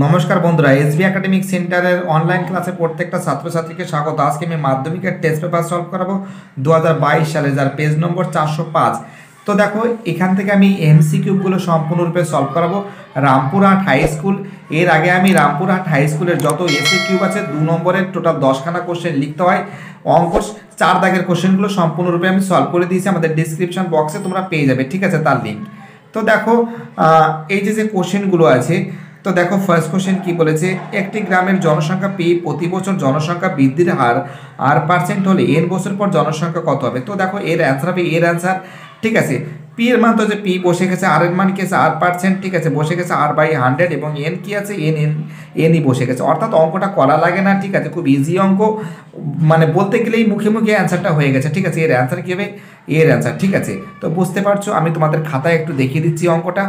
নমস্কার বন্ধুরা SB academic সেন্টারের অনলাইন ক্লাসে প্রত্যেকটা ছাত্রছাত্রীকে স্বাগত। আজকে আমি মাধ্যমিকের টেস্ট পেপার সলভ করাবো দু হাজার বাইশ সালে যার পেজ নম্বর চারশো পাঁচ। তো দেখো, এখান থেকে আমি এমসিকিউগুলো সম্পূর্ণরূপে সলভ করাবো। রামপুরহাট হাই স্কুলের আগে আমি রামপুরহাট হাই স্কুলের যত এসি কিউব আছে, দু নম্বরের টোটাল দশখানা কোশ্চেন লিখতে হয়। অঙ্ক চার দাগের কোশ্চেনগুলো সম্পূর্ণরূপে আমি সলভ করে দিয়েছি, আমাদের ডিসক্রিপশন বক্সে তোমরা পেয়ে যাবে, ঠিক আছে, তার লিঙ্ক তো দেখো এই যে যে কোশ্চেনগুলো আছে তো দেখো ফার্স্ট কোশ্চেন কি বলেছে? একটি গ্রামের জনসংখ্যা পি, প্রতি বছর জনসংখ্যা বৃদ্ধির হার, আর পার্সেন্ট হলে এন বছর পর জনসংখ্যা কত হবে? তো দেখো এর অ্যান্সার হবে, এর অ্যান্সার ঠিক আছে? পি এর মান তো যে পি বসে গেছে আর এর মান কি আছে? আর পার্সেন্ট ঠিক আছে, বসে গেছে আর বাই হান্ড্রেড এবং এন কি আছে? এন এন এনই বসে গেছে। অর্থাৎ অঙ্কটা করা লাগে না, ঠিক আছে? খুব ইজি অঙ্ক। মানে বলতে গেলেই মুখে মুখে অ্যান্সারটা হয়ে গেছে, ঠিক আছে? এর অ্যান্সার কী হবে? এর অ্যান্সার ঠিক আছে? তো বুঝতে পারছ? আমি তোমাদের খাতায় একটু দেখিয়ে দিচ্ছি অঙ্কটা।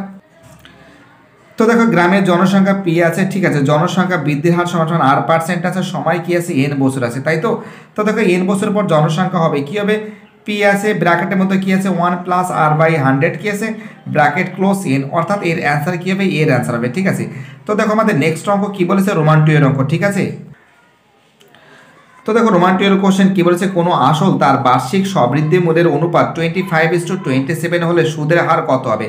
তো দেখো গ্রামের জনসংখ্যা পি আছে, ঠিক আছে, জনসংখ্যা বৃদ্ধির হার সমান আর পার্সেন্ট আছে, সময় কি আছে এন বছর আছে, তাই তো? তো দেখো এন বছর পর জনসংখ্যা হবে, কি হবে? পি আছে, ব্র্যাকেটের মধ্যে কি আছে? One plus R by hundred কি আছে? ব্র্যাকেট ক্লোজ এন অর্থাৎ এর অ্যান্সার কী হবে? এর অ্যান্সার হবে, ঠিক আছে? তো দেখো, আমাদের নেক্সট অঙ্ক কী বলেছে? রোমান টু এর অঙ্ক, ঠিক আছে? তো দেখো রোমান টু এর কোশ্চেন কী বলেছে? কোনো আসল তার বার্ষিক সমৃদ্ধি মূল্যের অনুপাত twenty five is to twenty seven হলে সুদের হার কত হবে?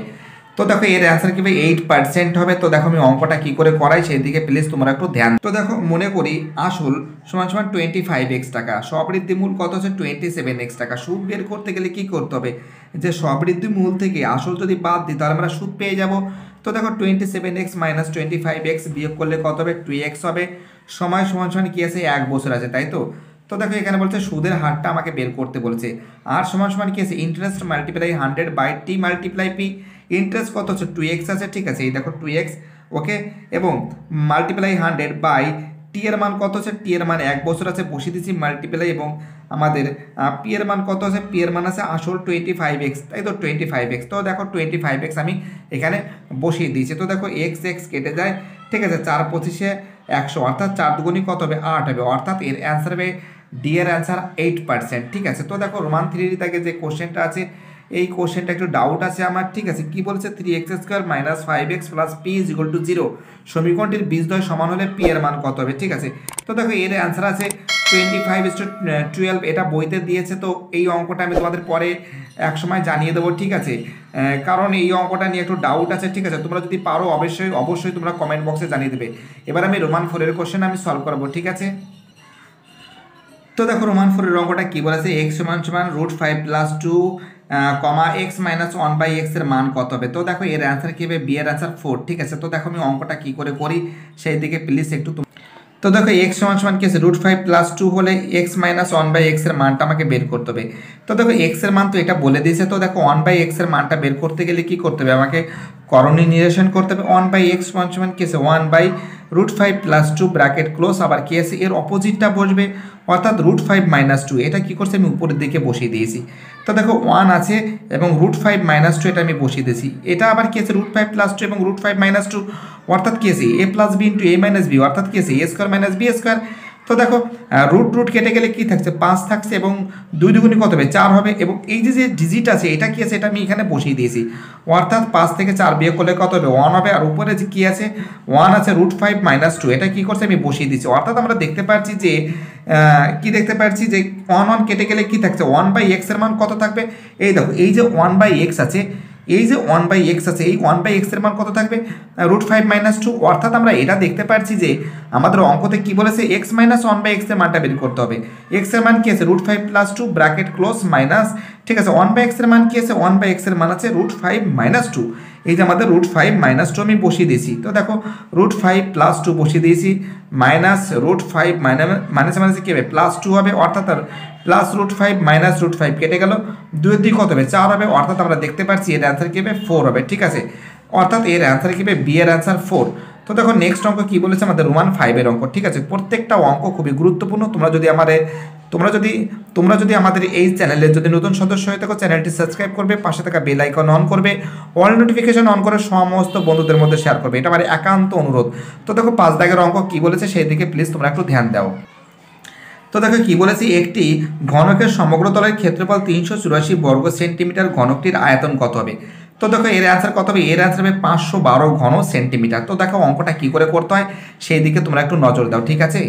তো দেখো, এর অ্যান্সার কি ভাই? এইট পার্সেন্ট হবে। তো দেখো, আমি অঙ্কটা কি করে করাই সেই দিকে প্লিজ তোমরা একটু ধ্যান তো দেখো, মনে করি আসল সমান সমান টোয়েন্টি ফাইভ এক্স টাকা। সবৃদ্ধি মূল কত হচ্ছে টোয়েন্টি সেভেন এক্স টাকা। সুদ বের করতে গেলে কি করতে হবে? যে সবৃদ্ধি মূল থেকে আসল যদি বাদ দিই, তাহলে আমরা সুদ পেয়ে যাব। তো দেখো twenty seven X minus twenty five X বিয়োগ করলে কত হবে? টু এক্স হবে। সময় সমান সমান কি আছে? এক বছর আছে, তাই তো? তো দেখো, এখানে বলছে সুদের হারটা আমাকে বের করতে বলছে। আর সমান সমান কি আছে? Interest multiply hundred by T multiply P interest কত হচ্ছে? টু এক্স আছে, ঠিক আছে? এই দেখো টু এক্স ওকে এবং মাল্টিপ্লাই হান্ড্রেড বাই টি এর মান কত হচ্ছে? টি এর মান এক বছর আছে, বসিয়ে দিচ্ছি মাল্টিপ্লাই এবং আমাদের পি এর মান কত আছে? পি এর মান আছে আসল টোয়েন্টি ফাইভ এক্স তাই তো? টোয়েন্টি ফাইভ এক্স তো দেখো টোয়েন্টি ফাইভ এক্স আমি এখানে বসিয়ে দিয়েছি। তো দেখো এক্স এক্স কেটে যায়, ঠিক আছে? চার পঁচিশে একশো, অর্থাৎ চার দুগুণই কত হবে? আট হবে। অর্থাৎ এর অ্যান্সার হবে ডি এর অ্যান্সার এইট পার্সেন্ট ঠিক আছে? তো দেখো রোমান থ্রি থেকে যে কোশ্চেনটা আছে এই কোশ্চেনটা একটু ডাউট আছে আমার, ঠিক আছে? কি বলছে? Three X square minus five X plus P is equal to zero সমীকরণটির বীজদ্বয় সমান হলে পি এর মান কত হবে, ঠিক আছে? তো দেখো, এর অ্যান্সার আছে twenty five is to twelve এটা বইতে দিয়েছে তো এই অঙ্কটা আমি তোমাদের পরে এক সময় জানিয়ে দেবো, ঠিক আছে? কারণ এই অঙ্কটা নিয়ে একটু ডাউট আছে, ঠিক আছে? তোমরা যদি পারো, অবশ্যই অবশ্যই তোমরা কমেন্ট বক্সে জানিয়ে দেবে। এবার আমি রোমান ফোরের কোশ্চেন আমি সলভ করব, ঠিক আছে? তো দেখো রোমান ফোরের অঙ্কটা কী বলেছে? এক্স সমান সমান root five plus two comma X minus one by এক্সের মান কত হবে? তো দেখো, এর অ্যান্সার কী হবে? বি অ্যান্সার ফোর ঠিক আছে? তো দেখো, আমি অঙ্কটা কী করে করি? সেই দিকে প্লিজ একটু তো দেখো এক্স সমান সমান কি আছে? রুট ফাইভ প্লাস টু হলে এক্স মাইনাস ওয়ান বাই এক্সের মানটা আমাকে বের করতে হবে। তো দেখো এক্সের মান তো এটা বলে দিয়েছে। তো দেখো ওয়ান বাই এক্সের মানটা বের করতে গেলে কি করতে হবে? আমাকে করণীয় নিরসন করতে হবে। ওয়ান বাই এক্স সমান সমান কি আছে? One by root five plus two bracket close আবার কে আছে এর অপোজিটটা বসবে, অর্থাৎ রুট ফাইভ মাইনাস টু এটা কী করছে? আমি উপরের দিকে বসিয়ে দিয়েছি। তো দেখো ওয়ান আছে এবং রুট ফাইভ মাইনাস টু এটা আমি বসিয়ে দিয়েছি। এটা আবার কি আছে? রুট ফাইভ প্লাস টু এবং রুট ফাইভ মাইনাস টু অর্থাৎ কি আছে A plus B into A minus B অর্থাৎ কি আছে A square minus B square তো দেখো রুট রুট কেটে গেলে কি থাকছে? পাঁচ থাকছে এবং দুই দুগুণি কত হবে? চার হবে এবং এই যে যে ডিজিট আছে, এটা কি আছে? এটা আমি এখানে বসিয়ে দিয়েছি। অর্থাৎ পাঁচ থেকে চার বিয়ে করলে কত হবে? ওয়ান হবে। আর উপরে যে কী আছে? ওয়ান আছে রুট ফাইভ মাইনাস টু এটা কী করছে? আমি বসিয়ে দিচ্ছি অর্থাৎ আমরা দেখতে পাচ্ছি যে কি দেখতে পাচ্ছি? যে ওয়ান ওয়ান কেটে গেলে কি থাকছে? ওয়ান বাই এক্সের মান কত থাকবে? এই দেখো, এই যে ওয়ান বাই এক্স আছে এই যে ওয়ান বাই এক্স আছে, এই ওয়ান বাই এক্সের মান কত থাকবে? রুট ফাইভ মাইনাস টু অর্থাৎ আমরা এটা দেখতে পাচ্ছি যে আমাদের অঙ্কতে কী বলেছে? এক্স মাইনাস ওয়ান বাই এক্সের মানটা বের করতে হবে। এক্সের মান কী আছে? Root five plus two bracket close minus ঠিক আছে ওয়ান বাই এক্সের মান কী আছে? ওয়ান বাই এক্সের মান আছে রুট ফাইভ মাইনাস টু এই যে আমাদের রুট ফাইভ মাইনাস টু আমি বসিয়ে দিয়েছি। তো দেখো রুট ফাইভ প্লাস টু বসিয়ে দিয়েছি minus root five minus minus কী হবে? প্লাস টু হবে, অর্থাৎ plus root five minus root five কেটে গেল। দুয়ের দিক কত হবে? চার হবে, অর্থাৎ আমরা দেখতে পাচ্ছি এর অ্যান্সার কী হবে? ফোর হবে, ঠিক আছে? অর্থাৎ এর অ্যান্সার কী হবে? বি এর অ্যান্সার ফোর তো দেখো নেক্সট অঙ্ক কী বলেছে? আমাদের রোমান ফাইভের অঙ্ক, ঠিক আছে? প্রত্যেকটা অঙ্ক খুবই গুরুত্বপূর্ণ। তোমরা যদি আমাদের, তোমরা যদি তোমরা যদি আমাদের এই চ্যানেলের যদি নতুন সদস্য হয়ে থাকো চ্যানেলটি সাবস্ক্রাইব করবে, পাশে থাকা বেল আইকন অন করবে অল নোটিফিকেশন অন করে সমস্ত বন্ধুদের মধ্যে শেয়ার করবে। এটা আমার একান্ত অনুরোধ। তো দেখো, পাঁচ দাগের অঙ্ক কী বলেছে সেই দিকে প্লিজ তোমরা একটু ধ্যান দাও। তো দেখো, কি বলেছি? একটি ঘনকের সমগ্র তলের ক্ষেত্রফল তিনশো চুরাশি বর্গ সেন্টিমিটার, ঘনকটির আয়তন কত হবে? তো দেখো এর অ্যান্সার কত হবে? এর অ্যান্সার হবে পাঁচশো বারো ঘন সেন্টিমিটার তো দেখো অঙ্কটা কি করে করতে হয়? সেই দিকে তোমরা একটু নজর দাও, ঠিক আছে?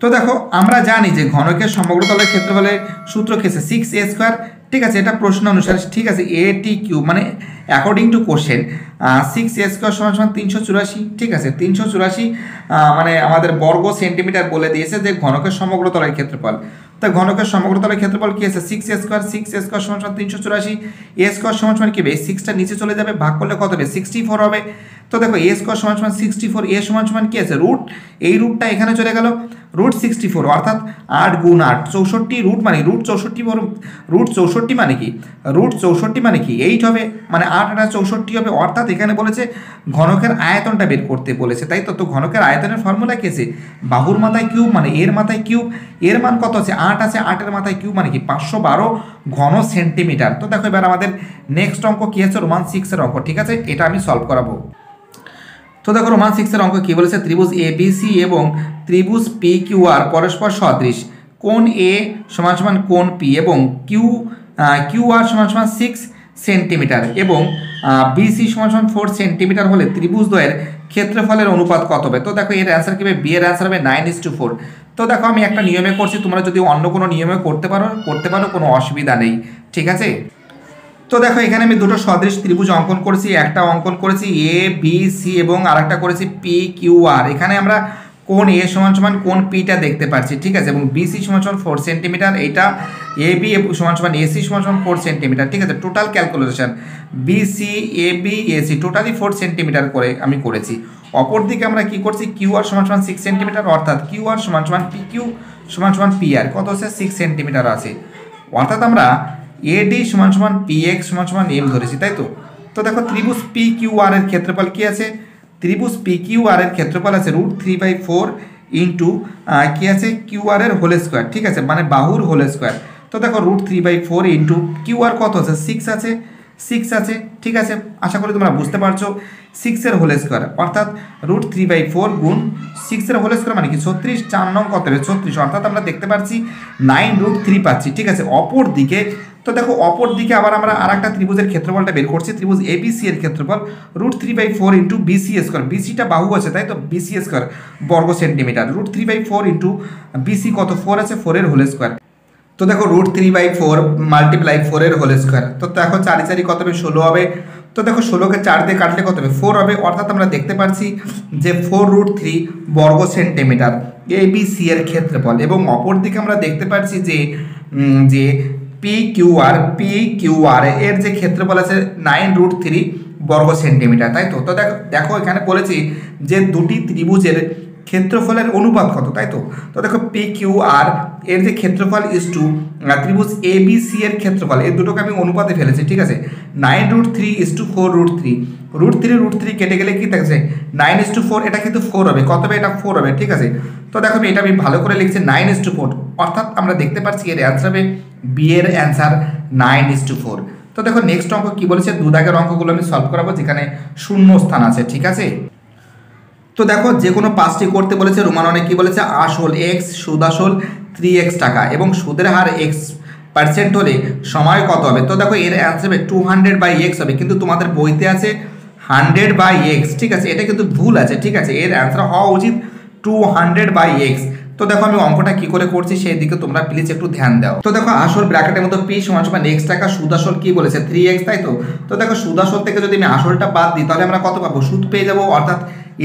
তো দেখো আমরা জানি যে ঘনকের সমগ্র তলের ক্ষেত্রফলে সূত্র খেয়েছে সিক্স এ স্কোয়ার ঠিক আছে, এটা প্রশ্ন অনুসারে, ঠিক আছে এ টি কিউ মানে according to question six A square সমান সমান তিনশো চুরাশি, ঠিক আছে, তিনশো চুরাশি মানে আমাদের বর্গ সেন্টিমিটার বলে দিয়েছে যে ঘনকের সমগ্র তলের ক্ষেত্রফল। তা ঘনকের সমগ্র তলের ক্ষেত্রফল কি আছে? Six A square six A square সমান সমান তিনশো চুরাশি এ স্কোয়ার সমান সমান কি হবে সিক্সটা নিচে চলে যাবে, ভাগ করলে কত হবে? সিক্সটি ফোর হবে। তো দেখো এ স্কোয়ার সমান সমান সিক্সটি ফোর এ সমান সমান কী আছে? রুট এই রুটটা এখানে চলে গেল রুট সিক্সটি ফোর অর্থাৎ আট গুণ আট, চৌষট্টি রুট মানে রুট চৌষট্টি রুট চৌষট্টি মানে কি? রুট চৌষট্টি মানে কি? এইট হবে মানে আট আটা চৌষট্টি হবে। অর্থাৎ এখানে বলেছে ঘনকের আয়তনটা বের করতে বলেছে। তাই তো তো ঘনকের আয়তনের ফর্মুলা কি আছে? বাহুর মাথায় কিউব মানে এর মাথায় কিউব এর মান কত আছে? আট আছে, আটের মাথায় কিউব মানে কি? পাঁচশো বারো ঘন সেন্টিমিটার তো দেখো এবার আমাদের নেক্সট অঙ্ক কী আছে? রোমান সিক্সের অঙ্ক, ঠিক আছে? এটা আমি সলভ করাবো। তো দেখো রোমান সিক্সের অঙ্ক কী বলেছে? ত্রিভুজ এ বি সি এবং ত্রিভুজ পি কিউ আর পরস্পর সদৃশ। কোন এ সমান সমান কোন পি এবং কিউ কিউ আর সমান সমান সিক্স সেন্টিমিটার এবং বিসি সমান সমান ফোর সেন্টিমিটার হলে ত্রিভুজ দ্বয়ের ক্ষেত্রফলের অনুপাত কত হবে? তো দেখো এর অ্যান্সার কী হবে? বি এর অ্যান্সার হবে নাইন ইস টু ফোর তো দেখো আমি একটা নিয়মে করছি, তোমরা যদি অন্য কোনো নিয়মে করতে পারো করতে পারো, কোনো অসুবিধা নেই। ঠিক আছে? তো দেখো এখানে আমি দুটো সদৃশ ত্রিভুজ অঙ্কন করেছি, একটা অঙ্কন করেছি এ বি সি এবং আরেকটা করেছি পি কিউ আর এখানে আমরা কোন এ সমান সমান কোন পিটা দেখতে পাচ্ছি ঠিক আছে? এবং বিসি সমান সমান ফোর সেন্টিমিটার এইটা এ বি সমান সমান এসি সমান সমান ফোর সেন্টিমিটার ঠিক আছে? Total calculation BC A B AC totally four centimetre করে আমি করেছি। অপরদিকে আমরা কি করছি? কিউ আর সমান সমান সিক্স সেন্টিমিটার অর্থাৎ কিউ আর সমান সমান পি কিউ সমান সমান পি আর কত হচ্ছে? সিক্স সেন্টিমিটার আছে। অর্থাৎ আমরা এডি সমান সমান পি এক্স সমান সমান এম ধরেছি, তাই তো? তো দেখো, ত্রিভুজ পি কিউ আর এর ক্ষেত্রফল কি আছে? ত্রিভুজ পি কিউ আর এর ক্ষেত্রফল আছে root three by four into কি আছে? কিউ আর এর হোল স্কোয়ার ঠিক আছে? মানে বাহুর হোল স্কোয়ার তো দেখো root three by four into Q R কত আছে? সিক্স আছে। সিক্স আছে, ঠিক আছে? আশা করি তোমরা বুঝতে পারছ। সিক্সের হোল স্কোয়ার অর্থাৎ রুট থ্রি বাই ফোর গুণ সিক্সের হোল স্কোয়ার মানে কি? ছত্রিশ, চার নং কত হবে ছত্রিশ। অর্থাৎ আমরা দেখতে পাচ্ছি নাইন রুট থ্রি পাচ্ছি, ঠিক আছে? অপর দিকে, তো দেখো, অপর দিকে আবার আমরা আর একটা ত্রিভুজের ক্ষেত্রফলটা বের করছি। ত্রিভুজ এ এবিসি এর ক্ষেত্রফল root three by four into BC square বিসিটা বাহু আছে, তাই তো? বিসি স্কোয়ার বর্গ centimetre root three by four into BC কত? ফোর আছে ফোরের হোল স্কোয়ার তো দেখো root three by four multiply ফোরের হোল স্কোয়ার তো দেখো চারি চারি কত হবে? ষোলো হবে। তো দেখো ষোলোকে চার দিয়ে কাটলে কত হবে? ফোর হবে। অর্থাৎ আমরা দেখতে পাচ্ছি যে ফোর রুট থ্রি বর্গ সেন্টিমিটার এ বি সি এর ক্ষেত্রফল। এবং অপর দিকে আমরা দেখতে পাচ্ছি যে যে P Q R P Q R এর যে ক্ষেত্রফল আছে নাইন রুট থ্রি বর্গ সেন্টিমিটার তাই তো? তো দেখো দেখো এখানে বলেছি যে দুটি ত্রিভুজের ক্ষেত্রফলের অনুপাত কত, তাই তো? তো দেখো পি কিউ আর এর যে ক্ষেত্রফল ইস টু ত্রিভুজ এ বি সি এর ক্ষেত্রফল, এই দুটোকে আমি অনুপাতে ফেলেছি, ঠিক আছে? Nine root three is to four root three root three root three কেটে গেলে কি থাকছে নাইন ইস টু ফোর এটা কিন্তু ফোর হবে, কত হবে? এটা ফোর হবে, ঠিক আছে? তো দেখো এটা আমি ভালো করে লিখছি নাইন ইস টু ফোর অর্থাৎ আমরা দেখতে পাচ্ছি এর অ্যান্সার হবে বি এর answer nine is to four তো দেখো নেক্সট অঙ্ক কী বলেছে? দুদাগের অঙ্কগুলো আমি সলভ করাবো, যেখানে শূন্য স্থান আছে, ঠিক আছে? তো দেখো, যে কোনো পাঁচটি করতে বলেছে, রোমান অনেক কী বলেছে? আসল এক্স সুদ আসল থ্রি এক্স টাকা। এবং সুদের হার এক্স পার্সেন্ট হলে সময় কত হবে? তো দেখো, এর অ্যান্সার হবে টু হান্ড্রেড বাই এক্স হবে। কিন্তু তোমাদের বইতে আছে হান্ড্রেড বাই এক্স ঠিক আছে? এটা কিন্তু ভুল আছে, ঠিক আছে? এর অ্যান্সার হওয়া উচিত টু হান্ড্রেড বাই এক্স তো দেখো, আমি অঙ্কটা কি করে করছি সেই দিকে তোমরা প্লিজ একটু ধ্যান দাও। তো দেখো, আসল ব্র্যাকেটের মতো পি সমান সমান এক্স টাকা, সুদ আসল কি বলেছে? থ্রি এক্স তাই তো? তো দেখো, সুদ আসল থেকে যদি আমি আসলটা বাদ দিই, তাহলে আমরা কত পাবো? সুদ পেয়ে যাব, অর্থাৎ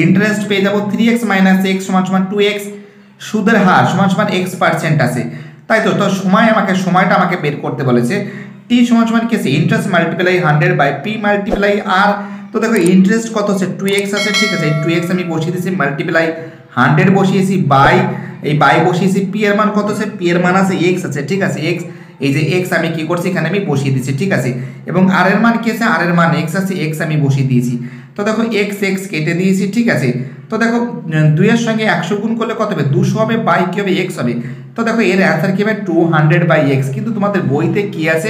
ইন্টারেস্ট পেয়ে যাব থ্রি এক্স মাইনাস এক্স সমান সমান টু এক্স সুদের হার সমান সমান এক্স পার্সেন্ট আছে। তাই তো তো সময় আমাকে, সময়টা আমাকে বের করতে বলেছে। টি সমান সমান কি আছে? Interest multiply hundred by P multiply R তো দেখো ইন্টারেস্ট কত আছে? টু এক্স আছে, ঠিক আছে। টু এক্স আমি বসিয়ে দিয়েছি মাল্টিপ্লাই হান্ড্রেড বসিয়েছি বাই এই বাই বসিয়েছি পি এর মান কত আছে? পি এর মান আছে এক্স আছে, ঠিক আছে? এক্স এই যে এক্স আমি কি করছি? এখানে আমি বসিয়ে দিচ্ছি ঠিক আছে? এবং আর এর মান কি আছে? আর এর মান এক্স আছে এক্স আমি বসিয়ে দিয়েছি। তো দেখো এক্স এক্স কেটে দিয়েছি, ঠিক আছে? তো দেখো দুইয়ের সঙ্গে একশো গুণ করলে কত হবে? দুশো হবে, বাই কী হবে? এক্স হবে। তো দেখো, এর অ্যান্সার কী হবে? টু হান্ড্রেড বাই এক্স কিন্তু তোমাদের বইতে কি আছে?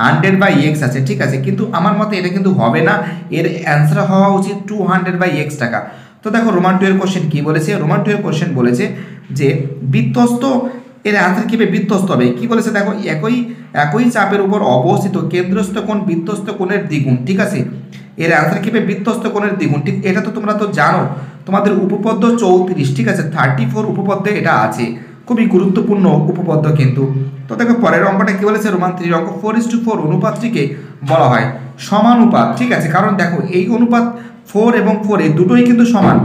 হান্ড্রেড বাই এক্স আছে, ঠিক আছে? কিন্তু আমার মতে এটা কিন্তু হবে না। এর অ্যান্সার হওয়া উচিত টু হান্ড্রেড বাই এক্স টাকা। তো দেখো রোমান টু এর কোশ্চেন কী বলেছে? রোমান টু এর কোশ্চেন বলেছে যে, বিধ্বস্ত এর অ্যান্সার কীভাবে বৃত্তস্ত হবে। কী বলেছে? দেখো, একই একই চাপের উপর অবস্থিত কেন্দ্রস্থ কোণ বৃত্তস্ত কোণের দ্বিগুণ, ঠিক আছে? এর অ্যান্সার কীভাবে বৃত্তস্ত কোণের দ্বিগুণ। ঠিক, এটা তো তোমরা তো জানো, তোমাদের উপপদ্য চৌত্রিশ, ঠিক আছে? থার্টি ফোর উপপদ্যে এটা আছে। খুবই গুরুত্বপূর্ণ উপপদ্য কিন্তু। তো দেখো, পরের অঙ্কটা কি বলেছে? রোমান থ্রির অঙ্ক ফোর ইস টু ফোর অনুপাতটিকে বলা হয়। সমানুপাত, ঠিক আছে? কারণ দেখো, এই অনুপাত ফোর এবং ফোর এই দুটোই কিন্তু সমান।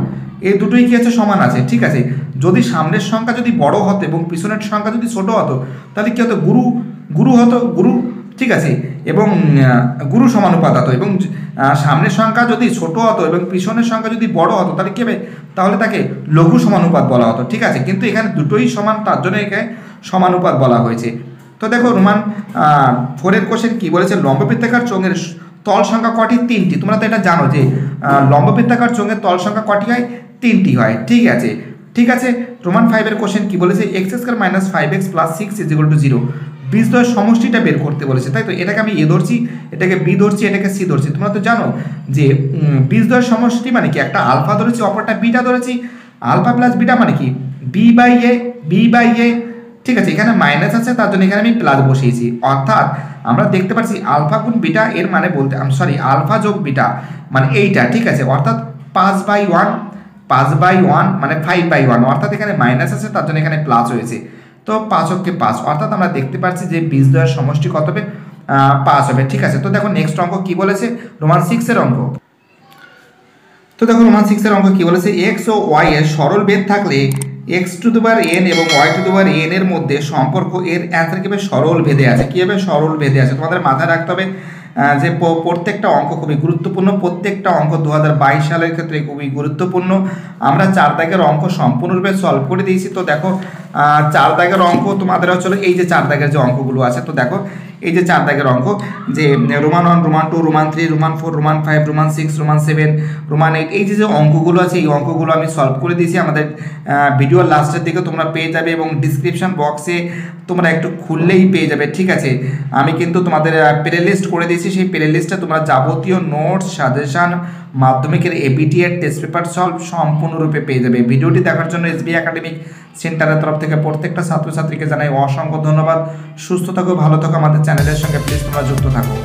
এই দুটোই কি আছে? সমান আছে। ঠিক আছে? যদি সামনের সংখ্যা যদি বড় হতো এবং পিছনের সংখ্যা যদি ছোট হতো, তাহলে কি হতো? গুরু গুরু হতো, গুরু, ঠিক আছে? এবং গুরু সমানুপাত হতো। এবং সামনের সংখ্যা যদি ছোট হতো এবং পিছনের সংখ্যা যদি বড় হতো, তাহলে কি হবে? তাহলে তাকে লঘু সমানুপাত বলা হতো। ঠিক আছে? কিন্তু এখানে দুটোই সমান, তার জন্য এখানে সমানুপাত বলা হয়েছে। তো দেখো, রোমান ফোরের কোশ্চেন কি বলেছে? লম্ববৃত্তাকার চোঙের স- তল সংখ্যা কটি? তিনটি। তোমরা তো এটা জানো যে আহ, লম্ববৃত্তাকার চোঙের তল সংখ্যা কটি হয়? তিনটি হয়। ঠিক আছে। ঠিক আছে? রোমান ফাইভের কোশ্চেন কি বলেছে? X square minus five X plus six is equal to zero বীজদ্বয়ের সমষ্টিটা বের করতে বলেছে। তাই তো? এটাকে আমি এ ধরছি এটাকে বি ধরছি এটাকে সি ধরছি। তোমরা তো জানো যে বীজদ্বয়ের সমষ্টি মানে কি? একটা আলফা ধরেছি অপরটা বিটা ধরেছি। আলফা প্লাস বিটা মানে কি? B by A B by A ঠিক আছে, এখানে মাইনাস আছে, তার জন্য এখানে আমি প্লাস বসিয়েছি। অর্থাৎ আমরা দেখতে পাচ্ছি আলফা গুণ বিটা এর মানে বলতে আমি সরি আলফা যোগ বিটা মানে এইটা, ঠিক আছে? অর্থাৎ পাঁচ বাই ওয়ান, পাঁচ বাই ওয়ান মানে ফাইভ বাই ওয়ান, অর্থাৎ এখানে মাইনাস আছে, তার জন্য এখানে প্লাস হয়েছে। তো পাঁচ অক্ষে পাঁচ, অর্থাৎ আমরা দেখতে পাচ্ছি যে বীজ দয়ের সমষ্টি কত হবে? পাঁচ হবে, ঠিক আছে? তো দেখো নেক্সট অঙ্ক কি বলেছে? রোমান সিক্সের অঙ্ক। তো দেখো রোমান সিক্সের অঙ্ক কি বলেছে? এক্স ও ওয়াই এর সরল বেদ থাকলে এক্স টু দুবার এন এবং ওয়াই টু দুবার এন এর মধ্যে সম্পর্ক এর অ্যান্সার কীভাবে সরল ভেদে আছে। কীভাবে সরল ভেদে আছে। তোমাদের মাথায় রাখতে হবে যে প্রত্যেকটা অঙ্ক খুবই গুরুত্বপূর্ণ। প্রত্যেকটা অঙ্ক দু হাজার বাইশ সালের ক্ষেত্রে খুবই গুরুত্বপূর্ণ। আমরা চার দাগের অঙ্ক সম্পূর্ণরূপে সলভ করে দিয়েছি। তো দেখো চার দাগের অঙ্ক তোমাদের হচ্ছিল এই যে চার দাগের যে অঙ্কগুলো আছে, তো দেখো এই যে চার দাগের অঙ্ক, যে Roman one Roman two Roman three Roman four Roman five Roman six Roman seven Roman eight এই যে যে অঙ্কগুলো আছে, এই অঙ্কগুলো আমি সলভ করে দিয়েছি আমাদের ভিডিওর লাস্টের দিকে তোমরা পেয়ে যাবে এবং ডিসক্রিপশন বক্সে তোমরা একটু খুললেই পেয়ে যাবে, ঠিক আছে? আমি কিন্তু তোমাদের প্লে লিস্ট করে দিয়েছি, সেই প্লে লিস্টটা তোমরা যাবতীয় নোটস সাজেশন মাধ্যমিকের এবিটি এর টেস্ট পেপার সলভ সম্পূর্ণরূপে পেয়ে যাবে। ভিডিওটি দেখার জন্য এসবি একাডেমিক সেন্টারের তরফ থেকে প্রত্যেকটা ছাত্রছাত্রীকে জানাই অসংখ্য ধন্যবাদ। সুস্থ থাকো, ভালো থাকো আমাদের চ্যানেলের সঙ্গে। প্লিজ তোমরা যুক্ত থাকো।